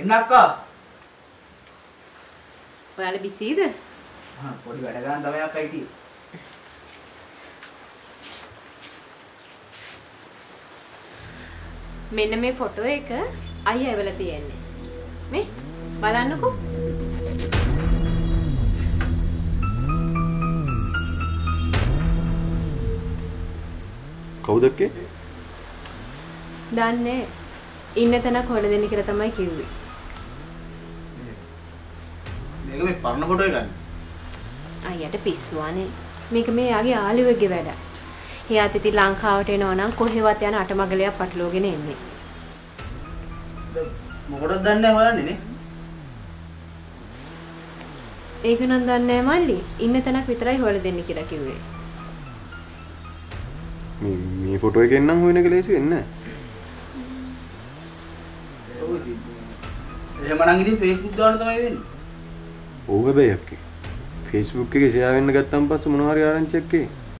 එන්න අක්කා. ඔයාලා බිසීද? පොඩි වැඩ ගන්න තමයි අක්කා හිටියේ. මෙන්න මේ ෆොටෝ එක අයියා එවලා තියෙන්නේ. මේ බලන්නකෝ. කවුද එක්කේ? දන්නේ ඉන්න තැනක් හොයලා දෙන්න කියලා තමයි කිව්වේ. මේක මේ පරණ ෆොටෝ එකක්. අයියට පිස්සුවානේ. මේක මේ යාගේ ආලිවෙගේ වැඩ. එයාත් ඉතින් ලංකාවට එනවා නම් කොහෙවත් යන අටමගලයක් පටලෝගෙන එන්නේ. මොකටද දන්නේ නැහැ හොයන්නේ නේ? ඒක නම් දන්නේ නැහැ මල්ලි. ඉන්න තැනක් විතරයි හොයලා දෙන්න කියලා කිව්වේ. මේ මේ ෆොටෝ එකෙන් නම් හොයන එක ලේසි වෙන්නේ ඉතින්. එහෙමනම් ඉතින් Facebook දාන්න තමයි වෙන්නේ. නැහැ. ඔව් හැබැයි අක්කේ. Facebook එකේ ෂෙයා වෙන්න ගත්තන් පස්සේ මොනවා හරි ආරංචියක් එයි.